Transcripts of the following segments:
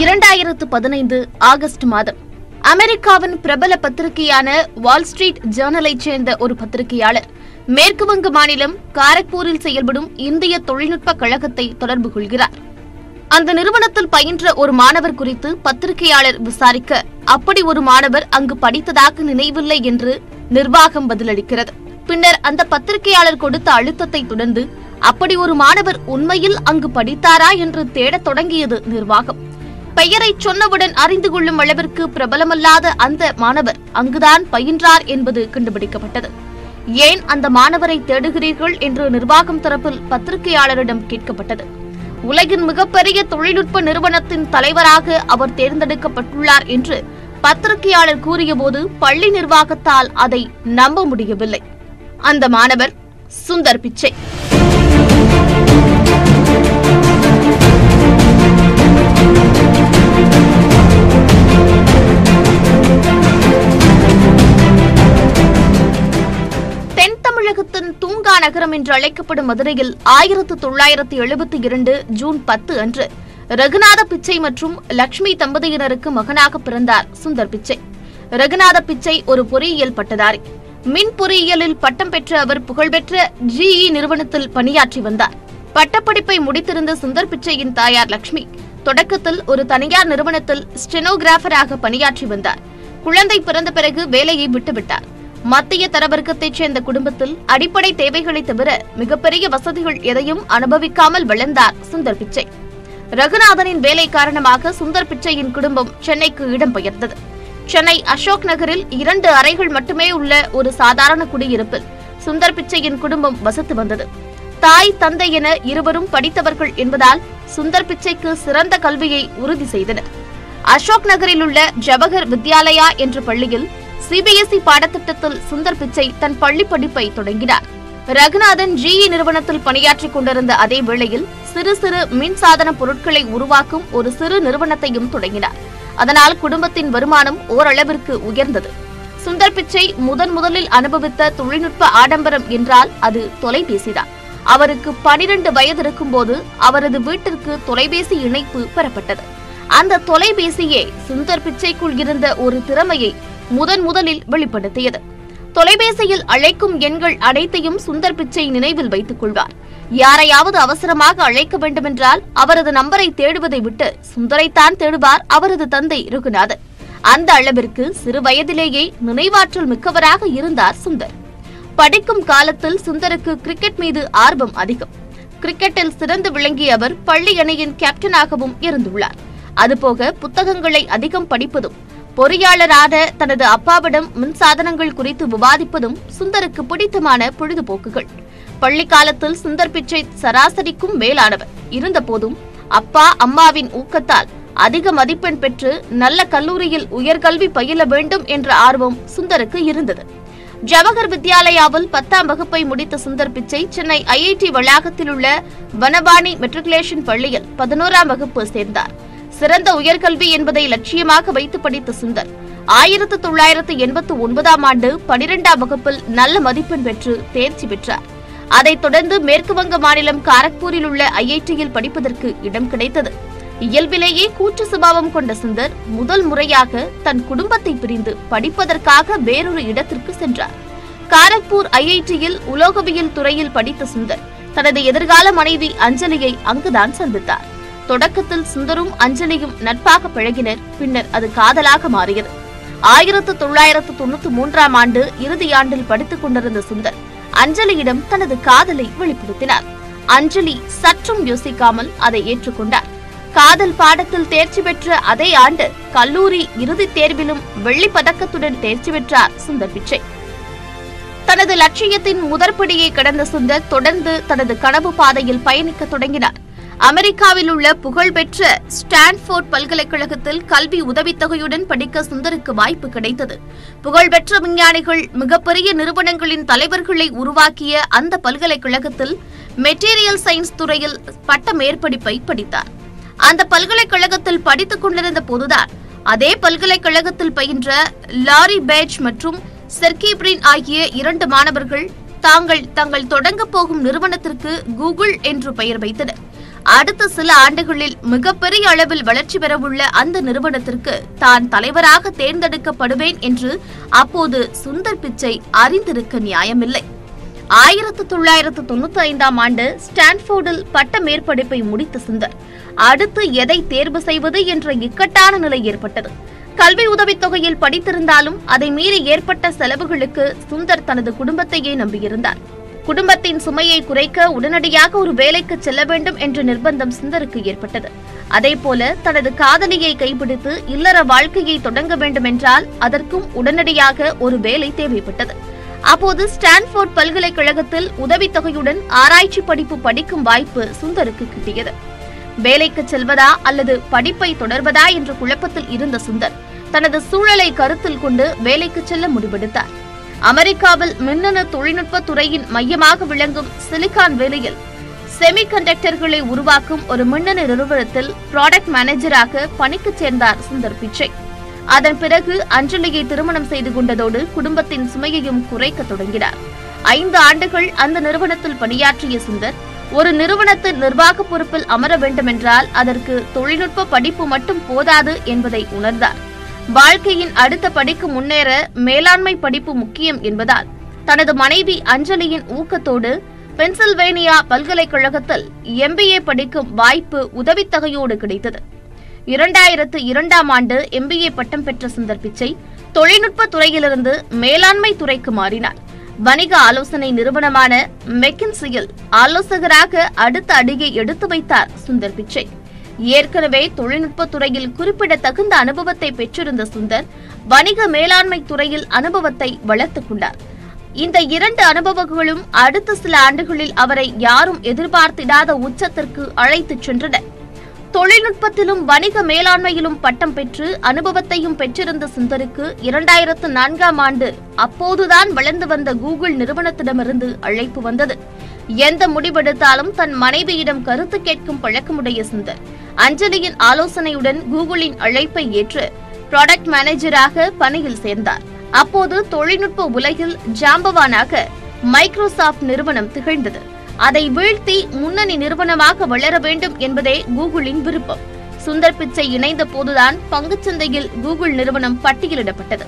இரண்டாயிரத்து பதினைந்து ஆகஸ்ட் மாதம். அமெரிக்காவின் பிரபல பத்திரிகையான வால் ஸ்ட்ரீட் ஜேர்னலைச் சேர்ந்த ஒரு பத்திரிகையாளர் மேற்கு வங்க மாநிலம் காரக்பூரில் செயல்படும் இந்திய தொழில்நுட்ப கழகத்தை தொடர்பு கொள்கிறார். அந்த நிறுவனத்தில் பயின்ற ஒரு மாணவர் குறித்து பத்திரிகையாளர் விசாரிக்க அப்படி ஒரு மாணவர் அங்கு படித்ததாக நினைவில்லை என்று நிர்வாகம் பதிலளிக்கிறது. பின்னர் அந்த பத்திரிகையாளர் கொடுத்த அழுத்தத்தை தொடர்ந்து அப்படி ஒரு மாணவர் உண்மையில் அங்கு படித்தாரா என்று தேடத் தொடங்கியது நிர்வாகம். பெயரை சொன்னவுடன் அறிந்து கொள்ளும் அளவிற்கு பிரபலமல்லாத அந்த மாணவர் அங்குதான் பயின்றார் என்பது கண்டுபிடிக்கப்பட்டது. ஏன் அந்த மாணவரை தேடுகிறீர்கள் என்று நிர்வாகம் தரப்பில் பத்திரிகையாளரிடம் கேட்கப்பட்டது. உலகின் மிகப்பெரிய தொழில்நுட்ப நிறுவனத்தின் தலைவராக அவர் தேர்ந்தெடுக்கப்பட்டுள்ளார் என்று பத்திரிகையாளர் கூறியபோது பள்ளி நிர்வாகத்தால் அதை நம்ப முடியவில்லை. அந்த மாணவர் சுந்தர் பிச்சை. நகரம் என்று அழைக்கப்படும் மதுரையில் ஆயிரத்து தொள்ளாயிரத்து எழுபத்தி இரண்டு ஜூன் பத்து அன்று ரகுநாத பிச்சை மற்றும் லட்சுமி தம்பதியினருக்கு மகனாக பிறந்தார் சுந்தர் பிச்சை. ரகுநாத பிச்சை ஒரு பொறியியல் பட்டதாரி. மின் பொறியியலில் பட்டம் பெற்ற அவர் புகழ்பெற்ற ஜிஇ நிறுவனத்தில் பணியாற்றி வந்தார். பட்டப்படிப்பை முடித்திருந்த சுந்தர் பிச்சையின் தாயார் லட்சுமி தொடக்கத்தில் ஒரு தனியார் நிறுவனத்தில் ஸ்டெனோகிராஃபராக பணியாற்றி வந்தார். குழந்தை பிறந்த பிறகு வேலையை விட்டுவிட்டார். மத்திய தரவர்க்கத்தைச் சேர்ந்த குடும்பத்தில் அடிப்படை தேவைகளை தவிர மிகப்பெரிய வசதிகள் எதையும் அனுபவிக்காமல் வளர்ந்தார் சுந்தர் பிச்சை. ரகுநாதனின் வேலை காரணமாக சுந்தர் பிச்சையின் குடும்பம் சென்னைக்கு இடம்பெயர்ந்தது. சென்னை அசோக் நகரில் இரண்டு அறைகள் மட்டுமே உள்ள ஒரு சாதாரண குடியிருப்பில் சுந்தர் பிச்சையின் குடும்பம் வசித்து வந்தது. தாய் தந்தை என இருவரும் படித்தவர்கள் என்பதால் சுந்தர் பிச்சைக்கு சிறந்த கல்வியை உறுதி செய்தனர். அசோக் நகரில் உள்ள ஜவஹர் வித்யாலயா என்ற பள்ளியில் சிபிஎஸ்இ பாடத்திட்டத்தில் சுந்தர் பிச்சை தன் பள்ளி படிப்பை தொடங்கினார். ரகுநாதன் ஜிஇ நிறுவனத்தில் பணியாற்றிக் கொண்டிருந்த அதே வேளையில் சிறு சிறு மின்சாதன பொருட்களை உருவாக்கும் ஒரு சிறு நிறுவனத்தையும் தொடங்கினார். அதனால் குடும்பத்தின் வருமானம் ஓரளவிற்கு உயர்ந்தது. சுந்தர் பிச்சை முதன் முதலில் அனுபவித்த தொழில்நுட்ப ஆடம்பரம் என்றால் அது தொலைபேசிதான் அவருக்கு பனிரெண்டு வயது இருக்கும்போது அவரது வீட்டிற்கு தொலைபேசி இணைப்பு பெறப்பட்டது. அந்த தொலைபேசியே சுந்தர் பிச்சைக்குள் இருந்த ஒரு திறமையை முதன் முதலில் வெளிப்படுத்தியது. தொலைபேசியில் அழைக்கும் எண்கள் அனைத்தையும் சுந்தர் பிச்சை நினைவில் வைத்துக் கொள்வார். யாரையாவது அவசரமாக அழைக்க வேண்டுமென்றால் அவரது நம்பரை தேடுவதை விட்டு சுந்தரைத்தான் தேடுவார் அவரது தந்தை ரகுநாதன். அந்த அளவிற்கு சிறு வயதிலேயே நினைவாற்றல் மிக்கவராக இருந்தார் சுந்தர். படிக்கும் காலத்தில் சுந்தருக்கு கிரிக்கெட் மீது ஆர்வம் அதிகம். கிரிக்கெட்டில் சிறந்து விளங்கிய அவர் பள்ளி அணியின் கேப்டனாகவும் இருந்துள்ளார். அதுபோக புத்தகங்களை அதிகம் படிப்பதும் பொறியாளரான தனது அப்பாவிடம் மின்சாதனங்கள் குறித்து விவாதிப்பதும் சுந்தருக்கு பிடித்தமான பொழுதுபோக்குகள். பள்ளி காலத்தில் சுந்தர் பிச்சை சராசரிக்கும் மேலானவர். இருந்தபோதும் அப்பா அம்மாவின் ஊக்கத்தால் அதிக மதிப்பெண் பெற்று நல்ல கல்லூரியில் உயர்கல்வி பயில வேண்டும் என்ற ஆர்வம் சுந்தருக்கு இருந்தது. ஜவஹர் வித்யாலயாவில் பத்தாம் வகுப்பை முடித்த சுந்தர் பிச்சை சென்னை ஐஐடி வளாகத்தில் உள்ள வனவாணி மெட்ரிகுலேஷன் பள்ளியில் பதினோராம் வகுப்பு சேர்ந்தார். சிறந்த உயர்கல்வி என்பதை லட்சியமாக வைத்து படித்த சுந்தர் ஆயிரத்து தொள்ளாயிரத்து எண்பத்து ஒன்பதாம் ஆண்டு பனிரெண்டாம் வகுப்பில் நல்ல மதிப்பெண் பெற்று தேர்ச்சி பெற்றார். அதைத் தொடர்ந்து மேற்கு வங்க மாநிலம் காரக்பூரில் உள்ள ஐஐடியில் படிப்பதற்கு இடம் கிடைத்தது. இயல்பிலேயே கூற்று சுபாவம் கொண்ட சுந்தர் முதல் முறையாக தன் குடும்பத்தை பிரிந்து படிப்பதற்காக வேறொரு இடத்திற்கு சென்றார். காரக்பூர் ஐஐடியில் உலோகவியல் துறையில் படித்த சுந்தர் தனது எதிர்கால மனைவி அஞ்சலியை அங்குதான் சந்தித்தார். தொடக்கத்தில் சுந்தரும் அஞ்சலியும் நட்பாக பழகினர். பின்னர் அது காதலாக மாறியது. ஆயிரத்து தொள்ளாயிரத்து தொண்ணூத்தி மூன்றாம் ஆண்டு இறுதியாண்டில் படித்துக் கொண்டிருந்த சுந்தர் அஞ்சலியிடம் தனது காதலை வெளிப்படுத்தினார். அஞ்சலி சற்றும் யோசிக்காமல் அதை ஏற்றுக்கொண்டார். காதல் பாடத்தில் தேர்ச்சி பெற்ற அதே ஆண்டு கல்லூரி இறுதித் தேர்விலும் வெள்ளி பதக்கத்துடன் தேர்ச்சி பெற்றார் சுந்தர் பிச்சை. தனது லட்சியத்தின் முதற்படியை கடந்த சுந்தர் தொடர்ந்து தனது கனவு பாதையில் பயணிக்க தொடங்கினார். அமெரிக்காவில் உள்ள புகழ்பெற்ற ஸ்டான்ஃபோர்ட் பல்கலைக்கழகத்தில் கல்வி உதவித்தொகையுடன் படிக்க சுந்தருக்கு வாய்ப்பு கிடைத்தது. புகழ்பெற்ற விஞ்ஞானிகள் மிகப்பெரிய நிறுவனங்களின் தலைவர்களை உருவாக்கிய அந்த பல்கலைக்கழகத்தில் மெட்டீரியல் சயின்ஸ் துறையில் பட்ட மேற்படிப்பை படித்தார். அந்த பல்கலைக்கழகத்தில் படித்துக் கொண்டிருந்த போதுதான் அதே பல்கலைக்கழகத்தில் பயின்ற லாரி பேஜ் மற்றும் செர்கிபிரின் ஆகிய இரண்டு மாணவர்கள் தாங்கள் தங்கள் தொடங்கப் போகும் நிறுவனத்திற்கு கூகுள் என்று பெயர் வைத்தனர். அடுத்த சில ஆண்டுகளில் மிகப்பெரிய அளவில் வளர்ச்சி பெறவுள்ள அந்த நிறுவனத்திற்கு தான் தலைவராக தேர்ந்தெடுக்கப்படுவேன் என்று அப்போது சுந்தர் பிச்சை அறிந்திருக்க நியாயமில்லை. ஆயிரத்து தொள்ளாயிரத்து தொண்ணூத்தி ஐந்தாம் ஆண்டு ஸ்டான்ஃபோர்டில் பட்ட மேற்படிப்பை முடித்த சுந்தர் அடுத்து எதை தேர்வு செய்வது என்ற இக்கட்டான நிலை ஏற்பட்டது. கல்வி உதவித்தொகையில் படித்திருந்தாலும் அதை மீறி ஏற்பட்ட செலவுகளுக்கு சுந்தர் தனது குடும்பத்தையே நம்பியிருந்தார். குடும்பத்தின் சுமையை குறைக்க உடனடியாக ஒரு வேலைக்கு செல்ல வேண்டும் என்ற நிர்பந்தம் சுந்தருக்கு ஏற்பட்டது. அதேபோல தனது காதலியை கைப்பிடித்து இல்லற வாழ்க்கையை தொடங்க வேண்டும் என்றால் அதற்கும் உடனடியாக ஒரு வேலை தேவைப்பட்டது. அப்போது ஸ்டான்ஃபோர்ட் பல்கலைக்கழகத்தில் உதவித்தொகையுடன் ஆராய்ச்சி படிப்பு படிக்கும் வாய்ப்பு சுந்தருக்கு கிட்டியது. வேலைக்கு செல்வதா அல்லது படிப்பை தொடர்வதா என்ற குழப்பத்தில் இருந்த சுந்தர் தனது சூழலை கருத்தில் கொண்டு வேலைக்கு செல்ல முடிவெடுத்தார். அமெரிக்காவில் மின்னணு தொழில்நுட்ப துறையின் மையமாக விளங்கும் சிலிகான் வேலையில் செமிகண்டக்டர்களை உருவாக்கும் ஒரு மின்னணு நிறுவனத்தில் ப்ராடக்ட் மேனேஜராக பணிக்கு சேர்ந்தார் சுந்தர் பிச்சை. அதன் பிறகு அஞ்சலியை திருமணம் செய்து கொண்டதோடு குடும்பத்தின் சுமையையும் குறைக்க தொடங்கினார். ஐந்து ஆண்டுகள் அந்த நிறுவனத்தில் பணியாற்றிய சுந்தர் ஒரு நிறுவனத்தின் நிர்வாக பொறுப்பில் அமர வேண்டுமென்றால் அதற்கு தொழில்நுட்ப படிப்பு மட்டும் போதாது என்பதை உணர்ந்தார். வாழ்க்கையின் அடுத்த படிக்கு முன்னேற மேலாண்மை படிப்பு முக்கியம் என்பதால் தனது மனைவி அஞ்சலியின் ஊக்கத்தோடு பென்சில்வேனியா பல்கலைக்கழகத்தில் எம்பிஏ படிக்கும் வாய்ப்பு உதவித்தொகையோடு கிடைத்தது. இரண்டாயிரத்து இரண்டாம் ஆண்டு எம்பிஏ பட்டம் பெற்ற சுந்தர் பிச்சை தொழில்நுட்ப துறையிலிருந்து மேலாண்மை துறைக்கு மாறினார். வணிக ஆலோசனை நிறுவனமான மெக்கின்சியில் ஆலோசகராக அடுத்த அடியை எடுத்து வைத்தார் சுந்தர் பிச்சை. ஏற்கனவே தொழில்நுட்ப துறையில் குறிப்பிடத்தகுந்த அனுபவத்தை பெற்றிருந்த சுந்தர் வணிக மேலாண்மை துறையில் அனுபவத்தை வளர்த்துக் கொண்டார். இந்த இரண்டு அனுபவங்களும் அடுத்த சில ஆண்டுகளில் அவரை யாரும் எதிர்பார்த்திடாத உச்சத்திற்கு அழைத்துச் சென்றன. தொழில்நுட்பத்திலும் வணிக மேலாண்மையிலும் பட்டம் பெற்று அனுபவத்தையும் பெற்றிருந்த சுந்தருக்கு இரண்டாயிரத்து நான்காம் ஆண்டு அப்போதுதான் வளர்ந்து வந்த கூகுள் நிறுவனத்திடமிருந்து அழைப்பு வந்தது. எந்த முடிவெடுத்தாலும் தன் மனைவியிடம் கருத்து கேட்கும் பழக்கமுடைய சுந்தர் அஞ்சலியின் ஆலோசனையுடன் கூகுளின் அழைப்பை ஏற்று ப்ராடக்ட் மேனேஜராக பணியில் சேர்ந்தார். அப்போது தொழில்நுட்ப உலகில் ஜாம்பவானாக மைக்ரோசாஃப்ட் நிறுவனம் திகழ்ந்தது. அதை வீழ்த்தி முன்னணி நிறுவனமாக வளர வேண்டும் என்பதே கூகுளின் விருப்பம். சுந்தர் பிச்சை இணைந்த போதுதான் பங்குச்சந்தையில் கூகுள் நிறுவனம் பட்டியலிடப்பட்டது.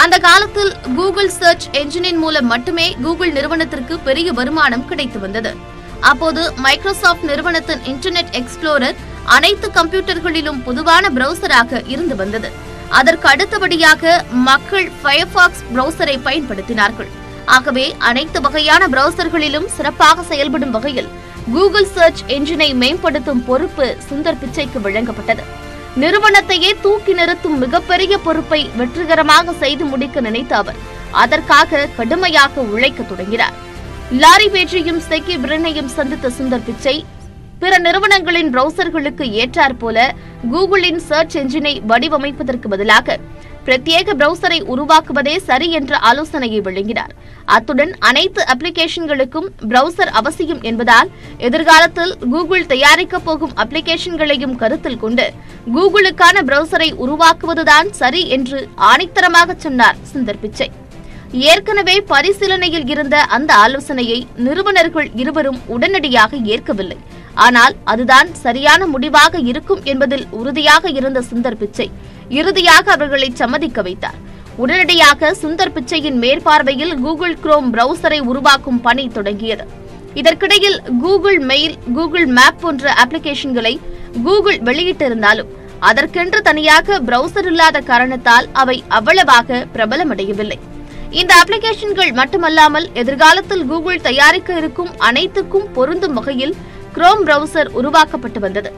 அந்த காலத்தில் கூகுள் சர்ச் என்ஜினின் மூலம் மட்டுமே கூகுள் நிறுவனத்திற்கு பெரிய வருமானம் கிடைத்து வந்தது. அப்போது மைக்ரோசாஃப்ட் நிறுவனத்தின் இன்டர்நெட் எக்ஸ்ப்ளோரர் அனைத்து கம்ப்யூட்டர்களிலும் பொதுவான பிரவுசராக இருந்து வந்தது. அதற்கு அடுத்தபடியாக மக்கள் ஃபயர்பாக்ஸ் பிரவுசரை பயன்படுத்தினார்கள். ஆகவே அனைத்து வகையான பிரவுசர்களிலும் சிறப்பாக செயல்படும் வகையில் கூகுள் சர்ச் என்ஜினை மேம்படுத்தும் பொறுப்பு சுந்தர் பிச்சைக்கு வழங்கப்பட்டது. நிறுவனத்தையே தூக்கி நிறுத்தும் மிகப்பெரிய பொறுப்பை வெற்றிகரமாக செய்து முடிக்க நினைத்த அவர் அதற்காக கடுமையாக உழைக்க தொடங்கினார். லாரி பேஜையும் செக்கி பிரினையும் சந்தித்த சுந்தர் பிச்சை பிற நிறுவனங்களின் பிரவுசர்களுக்கு ஏற்றாற்போல கூகுளின் சர்ச் என்ஜினை வடிவமைப்பதற்கு பதிலாக பிரத்யேக பிரவுசரை உருவாக்குவதே சரி என்ற ஆலோசனையை வழங்கினார். அத்துடன் அனைத்து அப்ளிகேஷன்களுக்கும் பிரவுசர் அவசியம் என்பதால் எதிர்காலத்தில் கூகுள் தயாரிக்கப் போகும் அப்ளிகேஷன்களையும் கருத்தில் கொண்டு கூகுளுக்கான பிரவுசரை உருவாக்குவதுதான் சரி என்று ஆணித்தரமாக சொன்னார் சுந்தர் பிச்சை. ஏற்கனவே பரிசீலனையில் இருந்த அந்த ஆலோசனையை நிறுவனர்கள் இருவரும் உடனடியாக ஏற்கவில்லை. ஆனால் அதுதான் சரியான முடிவாக இருக்கும் என்பதில் உறுதியாக இருந்த சுந்தர் பிச்சை. இறுதியாக அவர்களை சம்மதிக்க வைத்தார். உடனடியாக சுந்தர் பிச்சையின் மேற்பார்வையில் கூகுள் குரோம் பிரவுசரை உருவாக்கும் பணி தொடங்கியது. இதற்கிடையில் கூகுள் மெயில் கூகுள் மேப் போன்ற அப்ளிகேஷன்களை கூகுள் வெளியிட்டிருந்தாலும் அதற்கென்று தனியாக பிரவுசர் இல்லாத காரணத்தால் அவை அவ்வளவாக பிரபலமடையவில்லை. இந்த அப்ளிகேஷன்கள் மட்டுமல்லாமல் எதிர்காலத்தில் கூகுள் தயாரிக்க இருக்கும் அனைத்துக்கும் பொருந்தும் வகையில் குரோம் பிரவுசர் உருவாக்கப்பட்டு வந்தது.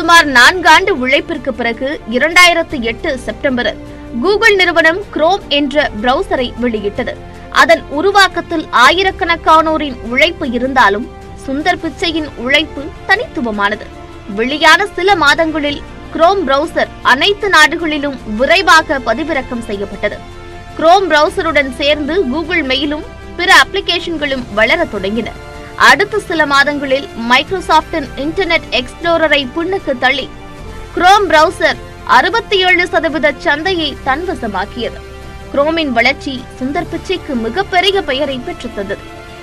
சுமார் நான்காண்டு உழைப்பிற்கு பிறகு இரண்டாயிரத்து எட்டு செப்டம்பரில் கூகுள் நிறுவனம் குரோம் என்ற பிரவுசரை வெளியிட்டது. அதன் உருவாக்கத்தில் ஆயிரக்கணக்கானோரின் உழைப்பு இருந்தாலும் சுந்தர் பிச்சையின் உழைப்பு தனித்துவமானது. வெளியான சில மாதங்களில் குரோம் பிரவுசர் அனைத்து நாடுகளிலும் விரைவாக பதிவிறக்கம் செய்யப்பட்டது. குரோம் பிரவுசருடன் சேர்ந்து கூகுள் மெயிலும் பிற அப்ளிகேஷன்களும் வளரத் தொடங்கின. அடுத்த சில மாதங்களில் மைக்ரோசாஃப்டின் இன்டர்நெட் எக்ஸ்ப்ளோரரை புண்ணுக்கு தள்ளி. குரோம் பிரவுசர் அறுபத்தி ஏழு சதவீத சந்தையை தன்வசமாக்கியது. குரோமின் வளர்ச்சி சுந்தர் பிச்சைக்கு மிகப்பெரிய பெயரை பெற்றுத்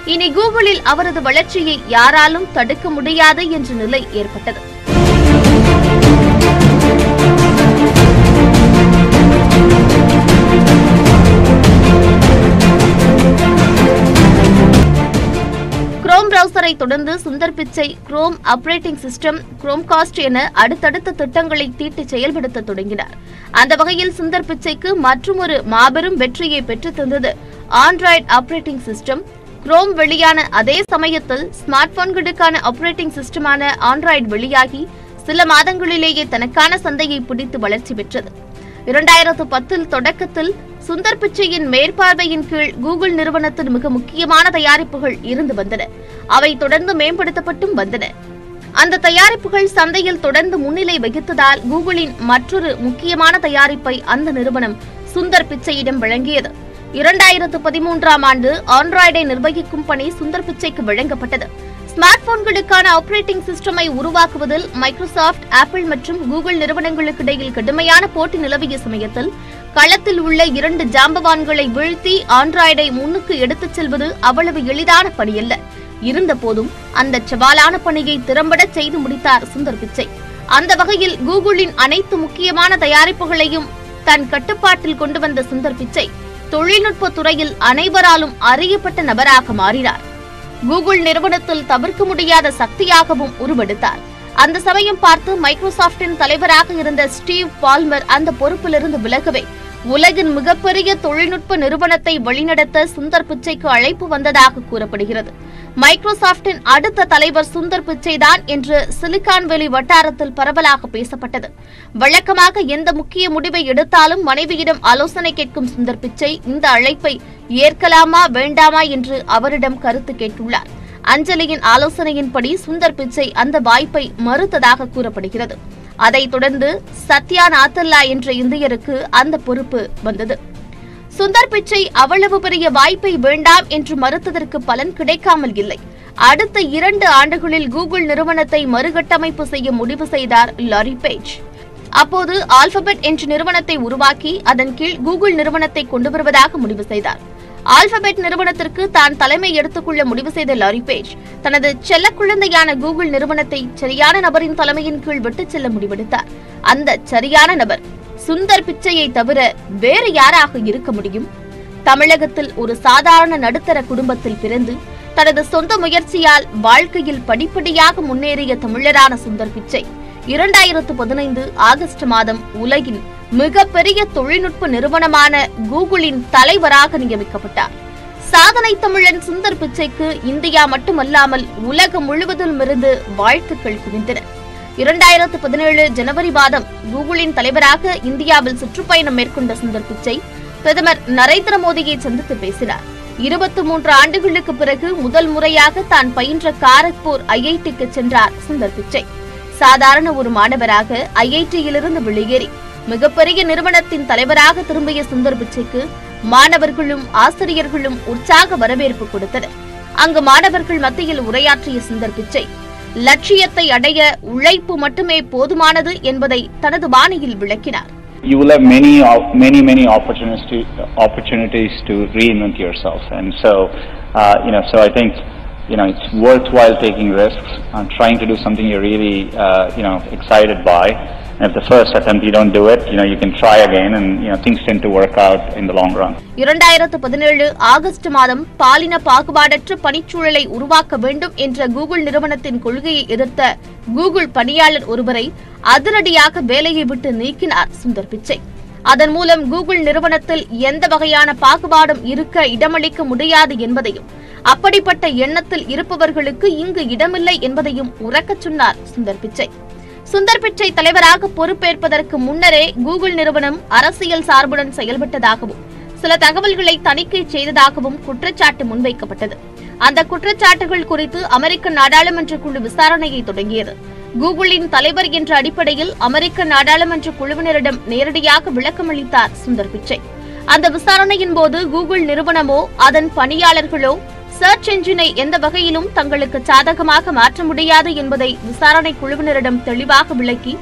இனி கூகுளில் அவரது வளர்ச்சியை யாராலும் தடுக்க முடியாது என்ற நிலை ஏற்பட்டது. பிரவுசரை தொடர்ந்து Sundar Pichai chrome operating system Chromecast என அடுத்தடுத்த திட்டங்களை தீட்டி செயல்படுத்த தொடங்கினார். அந்த வகையில் சுந்தர் பிச்சைக்கு மற்றுமொரு மாபெரும் வெற்றியை பெற்றுத் தந்தது ஆண்ட்ராய்டு ஆபரேட்டிங் சிஸ்டம் குரோம் வெளியான அதே சமயத்தில் ஸ்மார்ட் போன்களுக்கான ஆபரேட்டிங் சிஸ்டமான ஆண்ட்ராய்டு வெளியாகி சில மாதங்களிலேயே தனக்கான சந்தையை பிடித்து வளர்ச்சி பெற்றது. இரண்டாயிரத்து பத்தில் தொடக்கத்தில் சுந்தர் பிச்சையின் மேற்பார்வையின் கீழ் கூகுள் நிறுவனத்தின் மிக முக்கியமான தயாரிப்புகள் இருந்து வந்தன. அவை தொடர்ந்து மேம்படுத்தப்பட்டும் வந்தன. அந்த தயாரிப்புகள் சந்தையில் தொடர்ந்து முன்னிலை வகித்ததால் கூகுளின் மற்றொரு முக்கியமான தயாரிப்பை அந்த நிறுவனம் சுந்தர் பிச்சையிடம் வழங்கியது. இரண்டாயிரத்து பதிமூன்றாம் ஆண்டு ஆண்ட்ராய்டை நிர்வகிக்கும் பணி சுந்தர் பிச்சைக்கு வழங்கப்பட்டது. ஸ்மார்ட் போன்களுக்கான ஆபரேட்டிங் சிஸ்டமை உருவாக்குவதில் மைக்ரோசாஃப்ட் ஆப்பிள் மற்றும் கூகுள் நிறுவனங்களுக்கு இடையில் கடுமையான போட்டி நிலவிய சமயத்தில் களத்தில் உள்ள இரண்டு ஜாம்பவான்களை வீழ்த்தி ஆண்ட்ராய்டை முன்னுக்கு எடுத்துச் செல்வது அவ்வளவு எளிதான பணியல்ல. இருந்தபோதும் அந்த சவாலான பணியை திறம்பட செய்து முடித்தார் சுந்தர் பிச்சை. அந்த வகையில் கூகுளின் அனைத்து முக்கியமான தயாரிப்புகளையும் தன் கட்டுப்பாட்டில் கொண்டு வந்த சுந்தர் பிச்சை தொழில்நுட்ப துறையில் அனைவராலும் அறியப்பட்ட நபராக மாறினார். கூகுள் நிறுவனத்தில் தவிர்க்க முடியாத சக்தியாகவும் உருவெடுத்தார். அந்த சமயம் பார்த்து மைக்ரோசாப்டின் தலைவராக இருந்த ஸ்டீவ் பால்மர் அந்த பொறுப்பிலிருந்து விலகவே உலகின் மிகப்பெரிய தொழில்நுட்ப நிறுவனத்தை வழிநடத்த சுந்தர் பிச்சைக்கு அழைப்பு வந்ததாக கூறப்படுகிறது. மைக்ரோசாப்டின் அடுத்த தலைவர் சுந்தர் பிச்சைதான் என்று சிலிகான் வேலி வட்டாரத்தில் பரவலாக பேசப்பட்டது. வழக்கமாக எந்த முக்கிய முடிவை எடுத்தாலும் மனைவியிடம் ஆலோசனை கேட்கும் சுந்தர் பிச்சை இந்த அழைப்பை ஏற்கலாமா வேண்டாமா என்று அவரிடம் கருத்து கேட்டுள்ளார். அஞ்சலியின் ஆலோசனையின்படி சுந்தர் பிச்சை அந்த வாய்ப்பை மறுத்ததாக கூறப்படுகிறது. அதைத் தொடர்ந்து சத்யா நாத்தல்லா என்ற இந்தியருக்கு அந்த பொறுப்பு வந்தது. சுந்தர் பிச்சை அவ்வளவு பெரிய வாய்ப்பை வேண்டாம் என்று மறுத்ததற்கு பலன் கிடைக்காமல் இல்லை. அடுத்த இரண்டு ஆண்டுகளில் கூகுள் நிறுவனத்தை மறுகட்டமைப்பு செய்ய முடிவு செய்தார் லாரி பேஜ். அப்போது ஆல்பபெட் என்ற நிறுவனத்தை உருவாக்கி அதன் கீழ் கூகுள் நிறுவனத்தை கொண்டு வருவதாக முடிவு செய்தார். ஆல்பபெட் நிறுவனத்திற்கு தான் தலைமை எடுத்துக்கொள்ள முடிவு செய்த லாரி பேஜ். தனது செல்ல குழந்தையான கூகுள் நிறுவனத்தை சரியான நபரின் தலைமையின் கீழ் விட்டுச் செல்ல முடிவெடுத்தார். அந்த சரியான நபர் சுந்தர் பிச்சையை தவிர வேறு யாராக இருக்க முடியும்? தமிழகத்தில் ஒரு சாதாரண நடுத்தர குடும்பத்தில் பிறந்து தனது சொந்த முயற்சியால் வாழ்க்கையில் படிப்படியாக முன்னேறிய தமிழரான சுந்தர் பிச்சை இரண்டாயிரத்து பதினைந்து ஆகஸ்ட் மாதம் உலகின் மிகப்பெரிய தொழில்நுட்ப நிறுவனமான கூகுளின் தலைவராக நியமிக்கப்பட்டார். சாதனை தமிழன் சுந்தர் பிச்சைக்கு இந்தியா மட்டுமல்லாமல் உலகம் முழுவதும் இருந்து வாழ்த்துக்கள் குவிந்தன. இரண்டாயிரத்து பதினேழு ஜனவரி மாதம் கூகுளின் தலைவராக இந்தியாவில் சுற்றுப்பயணம் மேற்கொண்ட சுந்தர் பிச்சை பிரதமர் நரேந்திர மோடியை சந்தித்து பேசினார். இருபத்தி மூன்று ஆண்டுகளுக்கு பிறகு முதல் முறையாக தான் பயின்ற காரக்பூர் ஐஐடிக்கு சென்றார் சுந்தர் பிச்சை. சாதாரண ஒரு மாணவராக ஐஐடியிலிருந்து வெளியேறி மிகப்பெரிய நிறுவனத்தின் தலைவராக திரும்பிய சுந்தர் பிச்சைக்கு மாணவர்களும் ஆசிரியர்களும் உற்சாக வரவேற்பு கொடுத்தனர் அங்கு மாணவர்கள் மத்தியில் உரையாற்றிய சுந்தர் பிச்சை லட்சியத்தை அடைய உழைப்பு மட்டுமே போதுமானது என்பதை தனது பாணியில் விளக்கினார் you will have many, many, many opportunities to, opportunities to reinvent yourself. And so, uh, you know, so I think, you know, it's worthwhile taking risks and trying to do something you're really, uh, you know, excited by. And if the first attempt you don't do it, you know, you can try again and, you know, things tend to work out in the long run. இரண்டாயிரத்து பதினேழு August மாதம் பாலின பாகுபாடற்ற பணிச்சூழலை உருவாக்க வேண்டும் என்ற Google நிறுவனத்தின் கொள்கையை எதிர்த்த கூகுள் பணியாளர் ஒருவரை அதிரடியாக வேலையை விட்டு நீக்கினார் சுந்தர் பிச்சை அதன் மூலம் கூகுள் நிறுவனத்தில் எந்த வகையான பாகுபாடும் இருக்க இடமளிக்க முடியாது என்பதையும் அப்படிப்பட்ட எண்ணத்தில் இருப்பவர்களுக்கு இங்கு இடமில்லை என்பதையும் உறக்கச் சொன்னார் சுந்தர் பிச்சை சுந்தர் பிச்சை தலைவராக பொறுப்பேற்பதற்கு முன்னரே கூகுள் நிறுவனம் அரசியல் சார்புடன் செயல்பட்டதாகவும் சில தகவல்களை தணிக்கை செய்ததாகவும் குற்றச்சாட்டு முன்வைக்கப்பட்டது. அந்த குற்றச்சாட்டுகள் குறித்து அமெரிக்க நாடாளுமன்ற குழு விசாரணையை தொடங்கியது. கூகுளின் தலைவர் என்ற அடிப்படையில் அமெரிக்க நாடாளுமன்ற குழுவினரிடம் நேரடியாக விளக்கமளித்தார் சுந்தர் பிச்சை அந்த விசாரணையின் போது கூகுள் நிறுவனமோ அதன் பணியாளர்களோ சர்ச் என்ஜினை எந்த வகையிலும் தங்களுக்கு சாதகமாக மாற்ற முடியாது என்பதை விசாரணை குழுவினரிடம் தெளிவாக விளக்கி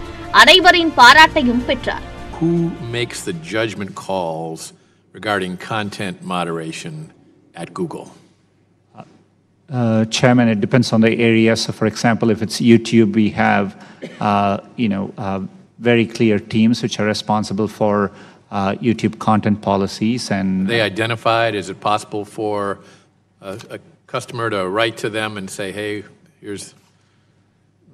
அனைவரின் பாராட்டையும் பெற்றார் Who makes the judgment calls regarding content moderation at Google? Uh, Chairman, it depends on the area. So, for example, if it's YouTube, we have, uh, you know, uh, very clear teams which are responsible for uh, YouTube content policies and They identified, is it possible for a, a customer to write to them and say, hey, here's,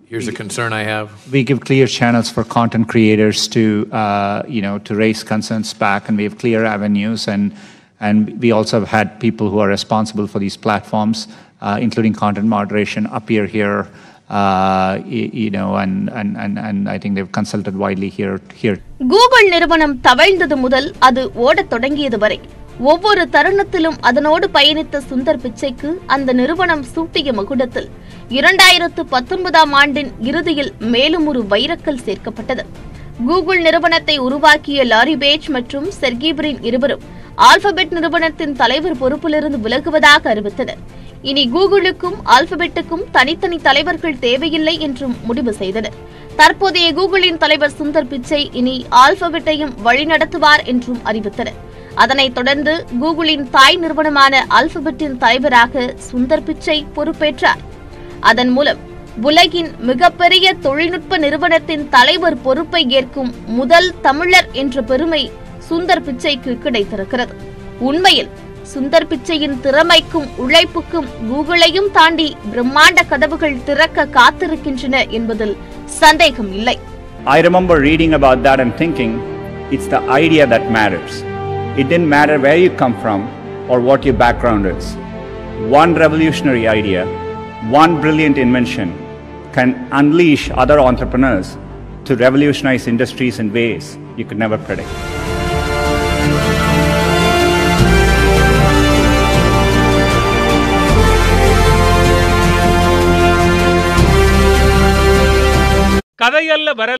here's a concern I have? we give clear channels for content creators to uh, you know to raise concerns back and we have clear avenues and and we also have had people who are responsible for these platforms uh, including content moderation appear here uh, y- you know and, and, and, and I think they've consulted widely here here Google நிறுவனம் தவழ்ந்தது முதல் அது ஓடத் தொடங்கியது வரை ஒவ்வொரு தருணத்திலும் அதனோடு பயணித்த சுந்தர் பிச்சைக்கு அந்த நிறுவனம் சூட்டிய மகுடத்தில். இரண்டாயிரத்து பத்தொன்பதாம் ஆண்டின் இறுதியில் மேலும் ஒரு வைரக்கல் சேர்க்கப்பட்டது. கூகுள் நிறுவனத்தை உருவாக்கிய லாரி பேஜ் மற்றும் செர்கிபிரின் இருவரும் ஆல்பபெட் நிறுவனத்தின் தலைவர் பொறுப்பிலிருந்து விலகுவதாக அறிவித்தனர். இனி கூகுளுக்கும் ஆல்பபெட்டுக்கும் தனித்தனி தலைவர்கள் தேவையில்லை என்றும் முடிவு செய்தனர். தற்போதைய கூகுளின் தலைவர் சுந்தர் பிச்சை இனி ஆல்பபெட்டையும் வழிநடத்துவார் என்றும் அறிவித்தனர். அதனைத் தொடர்ந்து கூகுளின் தாய் நிறுவனமான அல்பபெட்டின் தலைவராக சுந்தர் பிச்சை பொறுப்பேற்றார். அதன் மூலம் உலகின் மிகப்பெரிய தொழில்நுட்ப நிறுவனத்தின் தலைவர் பொறுப்பை ஏற்கும் முதல் தமிழர் என்ற பெருமை சுந்தர் பிச்சைக்கு கிடைத்திருக்கிறது. உண்மையில் சுந்தர் பிச்சையின் திறமைக்கும் உழைப்புக்கும் கூகுளையும் தாண்டி பிரம்மாண்ட கதவுகள் திறக்க காத்திருக்கின்றன என்பதில் சந்தேகம் இல்லை. I remember reading about that and thinking it's the idea that matters. It didn't matter where you come from or what your background is. One revolutionary idea, one brilliant invention can unleash other entrepreneurs to revolutionize industries in ways you could never predict. கதையல்ல வர